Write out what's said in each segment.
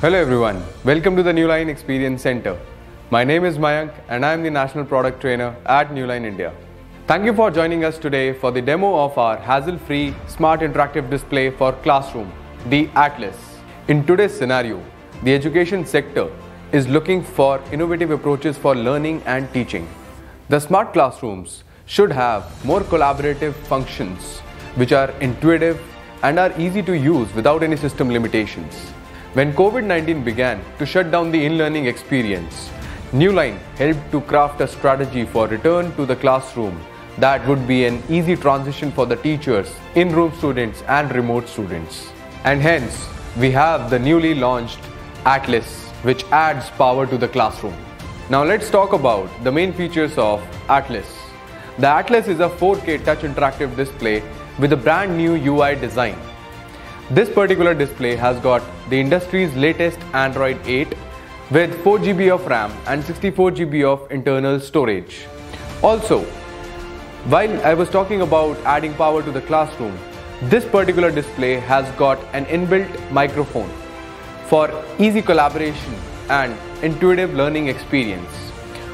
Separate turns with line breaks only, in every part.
Hello everyone, welcome to the Newline Experience Center. My name is Mayank and I am the National Product Trainer at Newline India. Thank you for joining us today for the demo of our hassle-free smart interactive display for classroom, the Atlas. In today's scenario, the education sector is looking for innovative approaches for learning and teaching. The smart classrooms should have more collaborative functions which are intuitive and are easy to use without any system limitations. When COVID-19 began to shut down the in-learning experience, Newline helped to craft a strategy for return to the classroom that would be an easy transition for the teachers, in-room students and remote students. And hence, we have the newly launched Atlas which adds power to the classroom. Now let's talk about the main features of Atlas. The Atlas is a 4K touch interactive display with a brand new UI design. This particular display has got the industry's latest Android 8 with 4GB of RAM and 64GB of internal storage. Also, while I was talking about adding power to the classroom, this particular display has got an inbuilt microphone for easy collaboration and intuitive learning experience.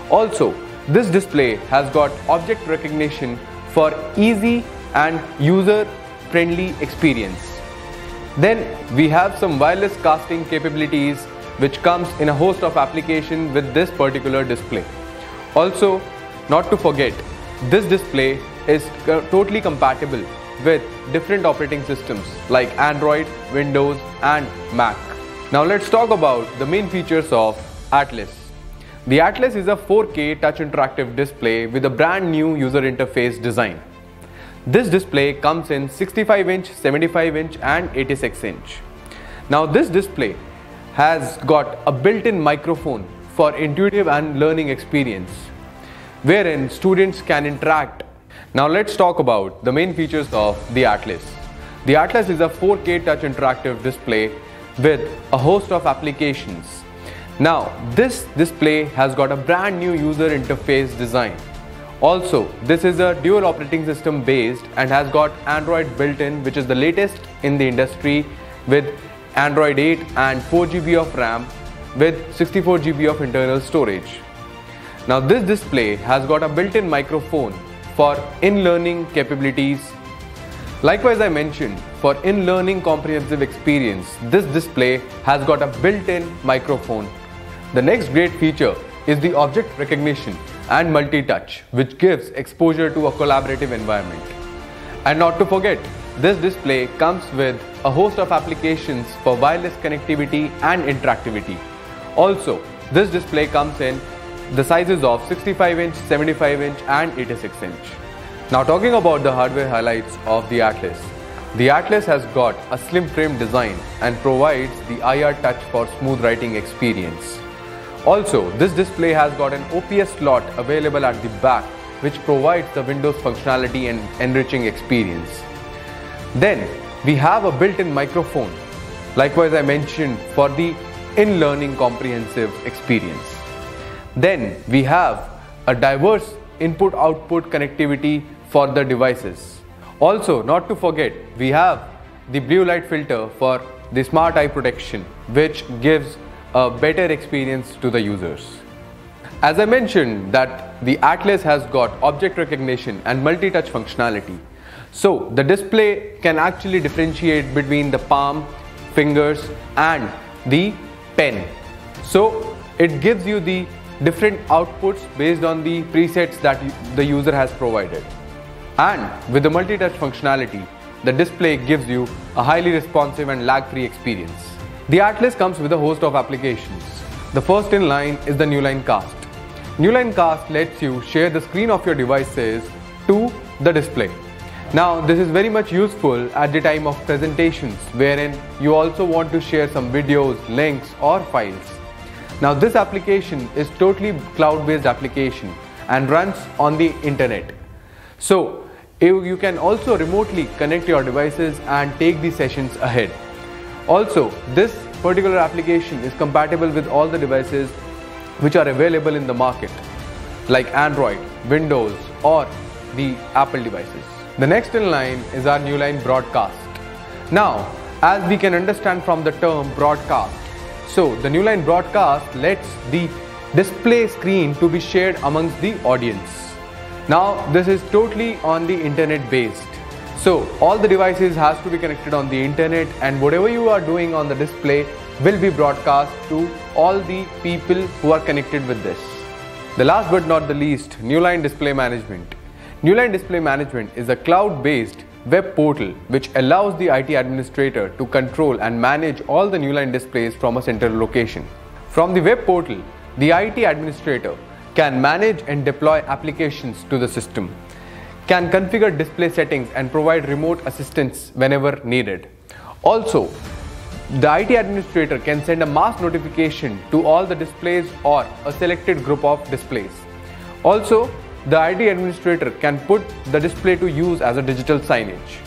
Also, this display has got object recognition for easy and user-friendly experience. Then we have some wireless casting capabilities which comes in a host of applications with this particular display. Also, not to forget, this display is totally compatible with different operating systems like Android, Windows and Mac. Now let's talk about the main features of Atlas. The Atlas is a 4K touch interactive display with a brand new user interface design. This display comes in 65 inch, 75 inch and 86 inch. Now this display has got a built-in microphone for intuitive and learning experience wherein students can interact. Now let's talk about the main features of the Atlas. The Atlas is a 4K touch interactive display with a host of applications. Now this display has got a brand new user interface design also, this is a dual operating system based and has got Android built in which is the latest in the industry with Android 8 and 4GB of RAM with 64GB of internal storage. Now this display has got a built-in microphone for in-learning capabilities. Likewise I mentioned for in-learning comprehensive experience this display has got a built-in microphone. The next great feature is the object recognition and multi-touch which gives exposure to a collaborative environment. And not to forget, this display comes with a host of applications for wireless connectivity and interactivity. Also, this display comes in the sizes of 65 inch, 75 inch and 86 inch. Now talking about the hardware highlights of the Atlas. The Atlas has got a slim frame design and provides the IR touch for smooth writing experience. Also, this display has got an OPS slot available at the back which provides the Windows functionality and enriching experience. Then, we have a built-in microphone, likewise I mentioned for the in-learning comprehensive experience. Then, we have a diverse input-output connectivity for the devices. Also, not to forget, we have the blue light filter for the smart eye protection which gives a better experience to the users. As I mentioned that the Atlas has got object recognition and multi-touch functionality. So the display can actually differentiate between the palm, fingers and the pen. So it gives you the different outputs based on the presets that the user has provided. And with the multi-touch functionality, the display gives you a highly responsive and lag-free experience. The Atlas comes with a host of applications. The first in line is the Newline Cast. Newline Cast lets you share the screen of your devices to the display. Now this is very much useful at the time of presentations wherein you also want to share some videos, links or files. Now this application is totally cloud based application and runs on the internet. So you can also remotely connect your devices and take the sessions ahead. Also, this particular application is compatible with all the devices which are available in the market like Android, Windows or the Apple devices. The next in line is our Newline broadcast. Now, as we can understand from the term broadcast, So the Newline broadcast lets the display screen to be shared amongst the audience. Now this is totally on the internet based. So all the devices has to be connected on the internet and whatever you are doing on the display will be broadcast to all the people who are connected with this. The last but not the least, Newline Display Management. Newline Display Management is a cloud-based web portal which allows the IT administrator to control and manage all the Newline displays from a central location. From the web portal, the IT administrator can manage and deploy applications to the system, can configure display settings and provide remote assistance whenever needed. Also, the IT administrator can send a mass notification to all the displays or a selected group of displays. Also, the IT administrator can put the display to use as a digital signage.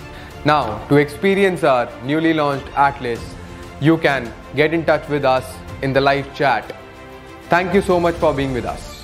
Now, to experience our newly launched Atlas, you can get in touch with us in the live chat. Thank you so much for being with us.